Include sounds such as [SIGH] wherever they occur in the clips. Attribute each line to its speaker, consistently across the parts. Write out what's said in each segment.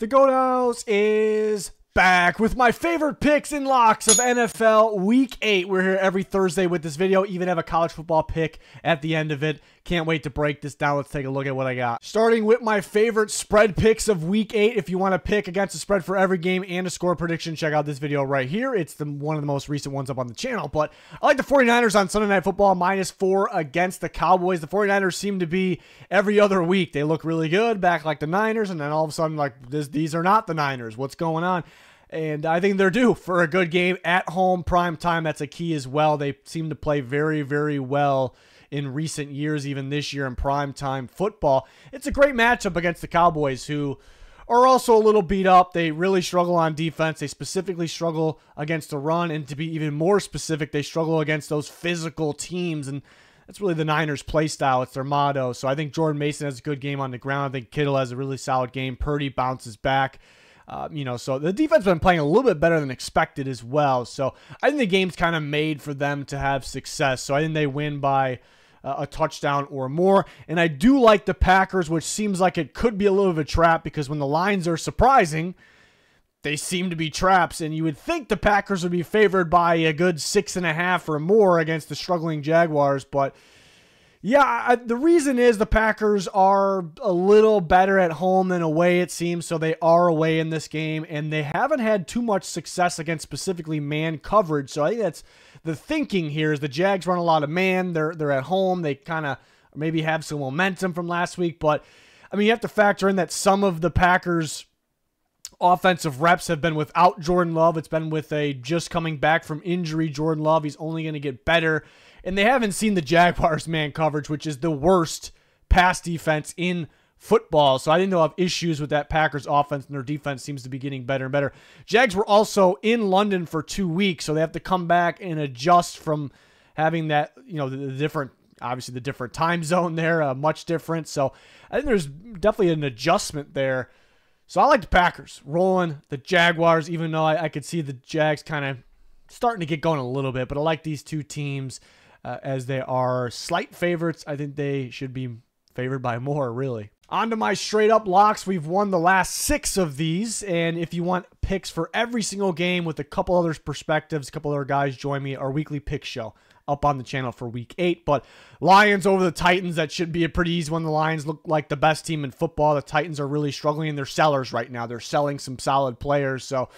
Speaker 1: The Goat House is back with my favorite picks and locks of NFL Week 8. We're here every Thursday with this video, even have a college football pick at the end of it. Can't wait to break this down. Let's take a look at what I got. Starting with my favorite spread picks of Week 8. If you want to pick against the spread for every game and a score prediction, check out this video right here. It's the one of the most recent ones up on the channel. But I like the 49ers on Sunday Night Football, minus four against the Cowboys. The 49ers seem to be every other week. They look really good, back like the Niners, and then all of a sudden, like, this, these are not the Niners. What's going on? And I think they're due for a good game at home, prime time. That's a key as well. They seem to play very, very well in recent years, even this year in primetime football. It's a great matchup against the Cowboys, who are also a little beat up. They really struggle on defense. They specifically struggle against the run. And to be even more specific, they struggle against those physical teams. And that's really the Niners' play style. It's their motto. So I think Jordan Mason has a good game on the ground. I think Kittle has a really solid game. Purdy bounces back. Um, you know, so the defense been playing a little bit better than expected as well. So I think the game's kind of made for them to have success. So I think they win by uh, a touchdown or more. And I do like the Packers, which seems like it could be a little of a trap because when the lines are surprising, they seem to be traps. And you would think the Packers would be favored by a good six and a half or more against the struggling Jaguars, but yeah, I, the reason is the Packers are a little better at home than away, it seems. So they are away in this game, and they haven't had too much success against specifically man coverage. So I think that's the thinking here is the Jags run a lot of man. They're they're at home. They kind of maybe have some momentum from last week, but I mean you have to factor in that some of the Packers offensive reps have been without Jordan Love. It's been with a just coming back from injury Jordan Love. He's only going to get better and they haven't seen the Jaguars man coverage, which is the worst pass defense in football. So I they'll have issues with that Packers offense, and their defense seems to be getting better and better. Jags were also in London for two weeks, so they have to come back and adjust from having that, you know, the, the different, obviously the different time zone there, uh, much different. So I think there's definitely an adjustment there. So I like the Packers rolling the Jaguars, even though I, I could see the Jags kind of starting to get going a little bit, but I like these two teams uh, as they are slight favorites. I think they should be favored by more, really. On to my straight up locks. We've won the last six of these. And if you want picks for every single game with a couple other perspectives, a couple other guys join me, our weekly pick show up on the channel for week eight. But Lions over the Titans, that should be a pretty easy one. The Lions look like the best team in football. The Titans are really struggling. They're sellers right now. They're selling some solid players. So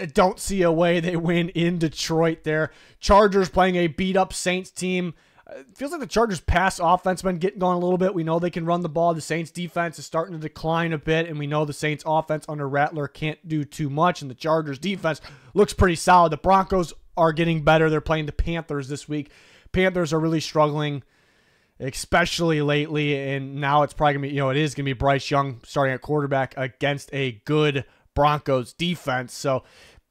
Speaker 1: Uh, don't see a way they win in Detroit there. Chargers playing a beat up Saints team. Uh, it feels like the Chargers pass offense been getting going a little bit. We know they can run the ball. The Saints defense is starting to decline a bit, and we know the Saints offense under Rattler can't do too much, and the Chargers defense looks pretty solid. The Broncos are getting better. They're playing the Panthers this week. Panthers are really struggling, especially lately, and now it's probably gonna be, you know, it is gonna be Bryce Young starting at quarterback against a good Broncos defense. So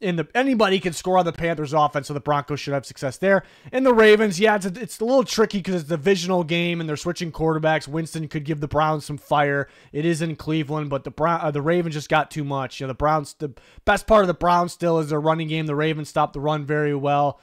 Speaker 1: in the anybody can score on the Panthers offense, so the Broncos should have success there. And the Ravens, yeah, it's a, it's a little tricky because it's a divisional game and they're switching quarterbacks. Winston could give the Browns some fire. It is in Cleveland, but the Brown uh, the Ravens just got too much. You know, the Browns the best part of the Browns still is their running game. The Ravens stopped the run very well.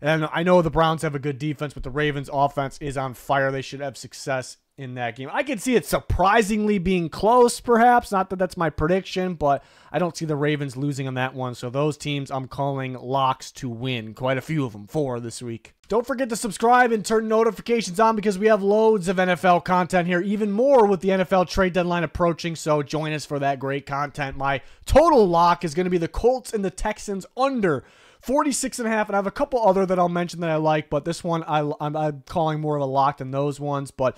Speaker 1: And I know the Browns have a good defense, but the Ravens offense is on fire. They should have success in that game. I could see it surprisingly being close, perhaps. Not that that's my prediction, but I don't see the Ravens losing on that one. So those teams I'm calling locks to win. Quite a few of them, four this week. Don't forget to subscribe and turn notifications on because we have loads of NFL content here, even more with the NFL trade deadline approaching. So join us for that great content. My total lock is going to be the Colts and the Texans under 46 and a half and I have a couple other that I'll mention that I like, but this one I, I'm calling more of a lock than those ones, but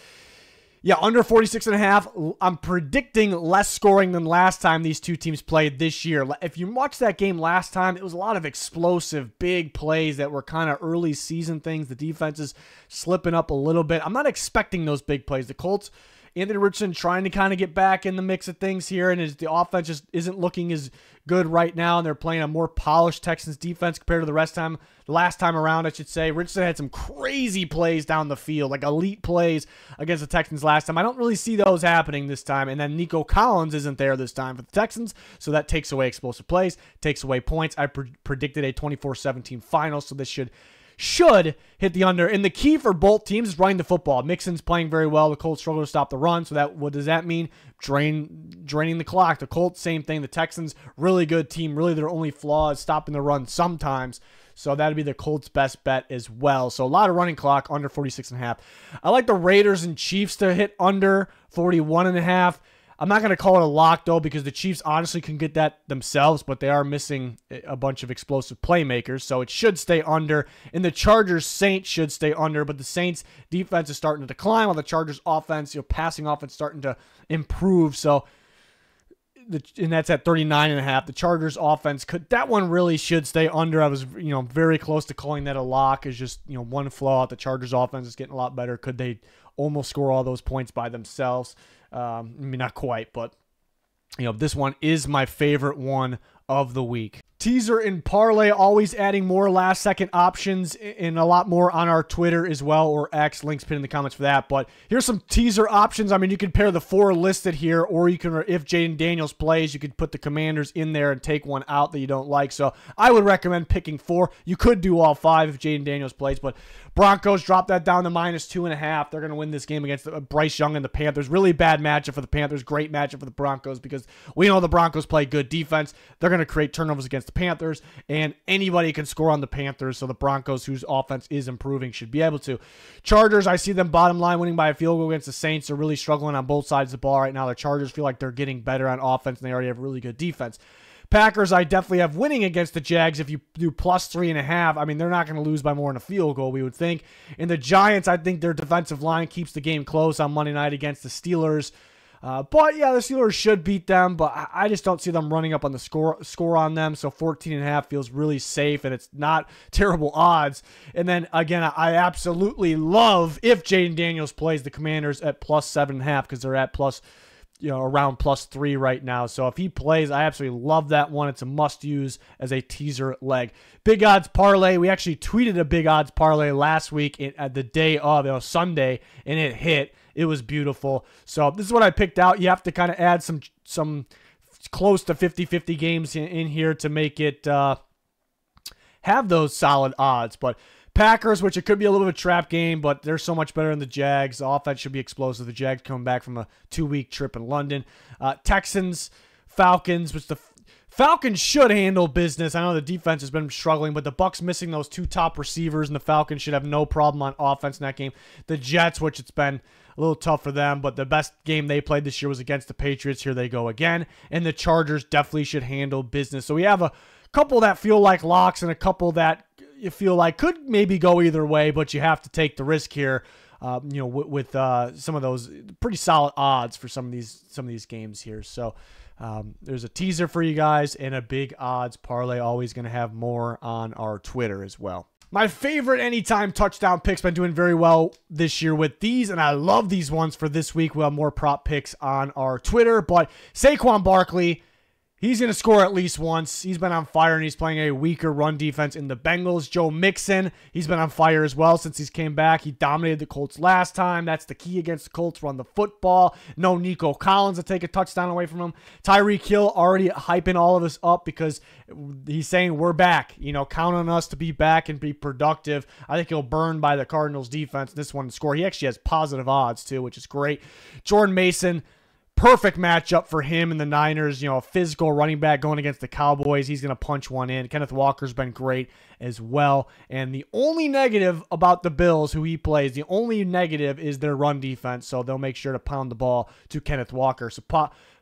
Speaker 1: yeah, under 46 and a half. I'm predicting less scoring than last time these two teams played this year. If you watched that game last time, it was a lot of explosive, big plays that were kind of early season things. The defense is slipping up a little bit. I'm not expecting those big plays. The Colts Anthony Richardson trying to kind of get back in the mix of things here, and his, the offense just isn't looking as good right now. And they're playing a more polished Texans defense compared to the rest time, last time around, I should say. Richardson had some crazy plays down the field, like elite plays against the Texans last time. I don't really see those happening this time. And then Nico Collins isn't there this time for the Texans, so that takes away explosive plays, takes away points. I pre- predicted a 24-17 final, so this should should hit the under. And the key for both teams is running the football. Mixon's playing very well. The Colts struggle to stop the run. So that what does that mean? Drain draining the clock. The Colts, same thing. The Texans, really good team. Really their only flaw is stopping the run sometimes. So that'd be the Colts' best bet as well. So a lot of running clock under 46 and a half. I like the Raiders and Chiefs to hit under 41 and a half. I'm not going to call it a lock though because the Chiefs honestly can get that themselves, but they are missing a bunch of explosive playmakers, so it should stay under. And the Chargers Saints should stay under, but the Saints defense is starting to decline while the Chargers offense, you know, passing offense starting to improve. So the, and that's at 39 and a half. The Chargers offense could that one really should stay under. I was you know very close to calling that a lock. Is just you know one flaw. The Chargers offense is getting a lot better. Could they almost score all those points by themselves? Um, I mean, not quite, but you know, this one is my favorite one of the week. Teaser and parlay, always adding more last second options and a lot more on our Twitter as well, or X. Links pinned in the comments for that. But here's some teaser options. I mean, you can pair the four listed here, or you can, if Jayden Daniels plays, you could put the commanders in there and take one out that you don't like. So I would recommend picking four. You could do all five if Jayden Daniels plays, but Broncos drop that down to minus two and a half. They're going to win this game against uh, Bryce Young and the Panthers. Really bad matchup for the Panthers. Great matchup for the Broncos because we know the Broncos play good defense. They're going to create turnovers against Panthers, and anybody can score on the Panthers. So the Broncos, whose offense is improving, should be able to. Chargers, I see them bottom line winning by a field goal against the Saints. They're really struggling on both sides of the ball right now. The Chargers feel like they're getting better on offense, and they already have really good defense. Packers, I definitely have winning against the Jags if you do plus three and a half. I mean, they're not going to lose by more than a field goal, we would think. And the Giants, I think their defensive line keeps the game close on Monday night against the Steelers. Uh, but yeah, the Steelers should beat them, but I just don't see them running up on the score score on them. So 14 and a half feels really safe, and it's not [LAUGHS] terrible odds. And then again, I absolutely love if Jayden Daniels plays the Commanders at plus seven and a half because they're at plus you know around plus three right now. So if he plays, I absolutely love that one. It's a must use as a teaser leg. Big odds parlay. We actually tweeted a big odds parlay last week at the day of you know, Sunday, and it hit. It was beautiful. So this is what I picked out. You have to kind of add some some close to 50-50 games in, in here to make it uh, have those solid odds, but. Packers, which it could be a little bit of a trap game, but they're so much better than the Jags. The offense should be explosive. The Jags coming back from a two week trip in London. Uh, Texans, Falcons, which the Falcons should handle business. I know the defense has been struggling, but the Bucs missing those two top receivers, and the Falcons should have no problem on offense in that game. The Jets, which it's been a little tough for them, but the best game they played this year was against the Patriots. Here they go again, and the Chargers definitely should handle business. So we have a couple that feel like locks and a couple that you feel like could maybe go either way, but you have to take the risk here. Uh, you know, with, with uh, some of those pretty solid odds for some of these some of these games here. So um, there's a teaser for you guys and a big odds parlay. Always going to have more on our Twitter as well. My favorite anytime touchdown picks been doing very well this year with these, and I love these ones for this week. We'll have more prop picks on our Twitter, but Saquon Barkley He's going to score at least once. He's been on fire and he's playing a weaker run defense in the Bengals. Joe Mixon, he's been on fire as well since he's came back. He dominated the Colts last time. That's the key against the Colts. Run the football. No Nico Collins to take a touchdown away from him. Tyreek Hill already hyping all of us up because he's saying we're back. You know, count on us to be back and be productive. I think he'll burn by the Cardinals defense this one score. He actually has positive odds too, which is great. Jordan Mason perfect matchup for him and the Niners. You know, a physical running back going against the Cowboys. He's going to punch one in. Kenneth Walker's been great as well. And the only negative about the Bills, who he plays, the only negative is their run defense. So they'll make sure to pound the ball to Kenneth Walker. So,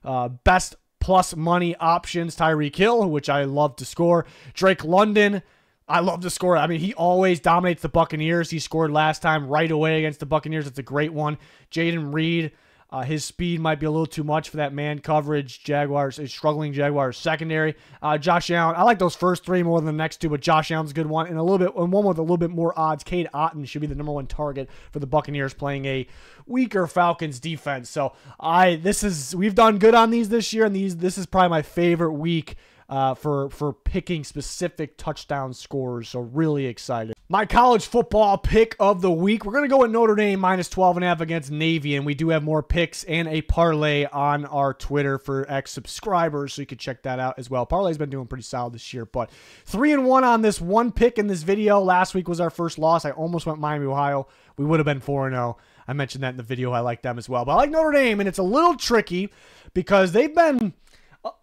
Speaker 1: uh, best plus money options Tyreek Hill, which I love to score. Drake London. I love to score. I mean, he always dominates the Buccaneers. He scored last time right away against the Buccaneers. It's a great one. Jayden Reed. Uh, his speed might be a little too much for that man coverage. Jaguars, a struggling Jaguars secondary. Uh, Josh Allen, I like those first three more than the next two, but Josh Allen's a good one. And a little bit, and one with a little bit more odds. Cade Otton should be the number one target for the Buccaneers playing a weaker Falcons defense. So I, this is, we've done good on these this year, and these, this is probably my favorite week uh, for for picking specific touchdown scores. So really excited. My college football pick of the week. We're gonna go with Notre Dame minus 12 and a half against Navy, and we do have more picks and a parlay on our Twitter for X subscribers, so you can check that out as well. Parlay's been doing pretty solid this year, but three and one on this one pick in this video. Last week was our first loss. I almost went Miami, Ohio. We would have been four and zero. I mentioned that in the video. I like them as well, but I like Notre Dame, and it's a little tricky because they've been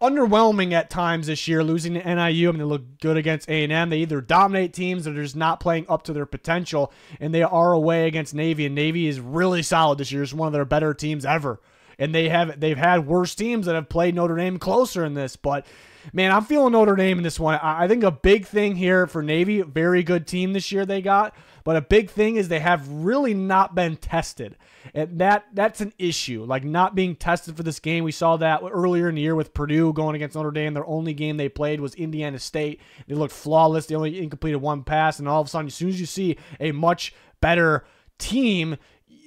Speaker 1: underwhelming at times this year, losing to NIU. I mean, they look good against A&M. They either dominate teams or they're just not playing up to their potential, and they are away against Navy, and Navy is really solid this year. It's one of their better teams ever. And they have they've had worse teams that have played Notre Dame closer in this, but man, I'm feeling Notre Dame in this one. I think a big thing here for Navy, very good team this year they got, but a big thing is they have really not been tested. And that that's an issue. Like not being tested for this game. We saw that earlier in the year with Purdue going against Notre Dame. Their only game they played was Indiana State. They looked flawless. They only incompleted one pass, and all of a sudden, as soon as you see a much better team,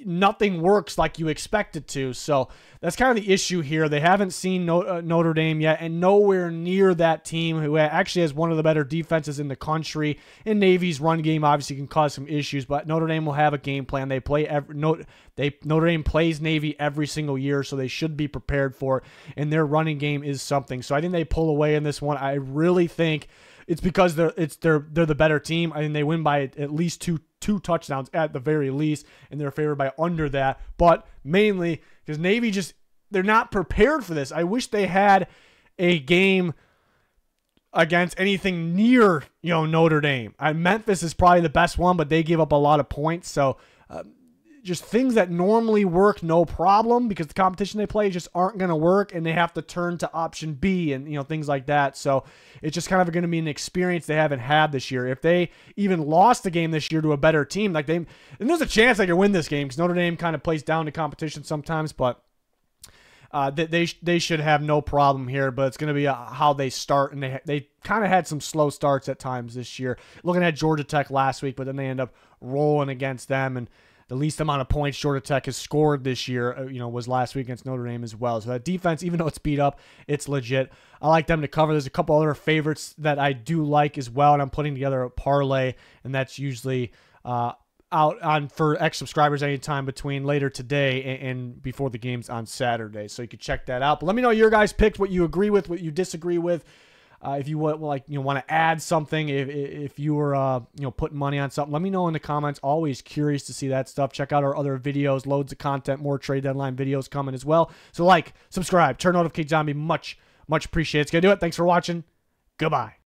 Speaker 1: nothing works like you expect it to. So that's kind of the issue here. They haven't seen uh, Notre Dame yet, and nowhere near that team who actually has one of the better defenses in the country. And Navy's run game obviously can cause some issues, but Notre Dame will have a game plan. They play every Notre, they Notre Dame plays Navy every single year, so they should be prepared for it. And their running game is something. So I think they pull away in this one. I really think it's because they're it's they're they're the better team. I mean, they win by at least two two touchdowns at the very least, and they're favored by under that. But mainly because Navy just they're not prepared for this. I wish they had a game against anything near you know Notre Dame. I Memphis is probably the best one, but they gave up a lot of points. So uh, just things that normally work no problem because the competition they play just aren't going to work and they have to turn to option B and you know things like that. So it's just kind of going to be an experience they haven't had this year. If they even lost the game this year to a better team, like they and there's a chance they could win this game because Notre Dame kind of plays down to competition sometimes, but uh, they they, should have no problem here. But it's going to be uh, how they start, and they they kind of had some slow starts at times this year. Looking at Georgia Tech last week, but then they end up rolling against them and the least amount of points Georgia Tech has scored this year, uh, you know, was last week against Notre Dame as well. So that defense, even though it's beat up, it's legit. I like them to cover. There's a couple other favorites that I do like as well, and I'm putting together a parlay, and that's usually uh, out on for X subscribers anytime between later today and, and, before the games on Saturday. So you can check that out. But let me know your guys' picks, what you agree with, what you disagree with. Uh, if you want, like, you know, want to add something, if, if you were, uh, you know, putting money on something, let me know in the comments. Always curious to see that stuff. Check out our other videos, loads of content, more trade deadline videos coming as well. So like, subscribe, turn notifications on. Be much, much appreciated. It's gonna do it. Thanks for watching. Goodbye.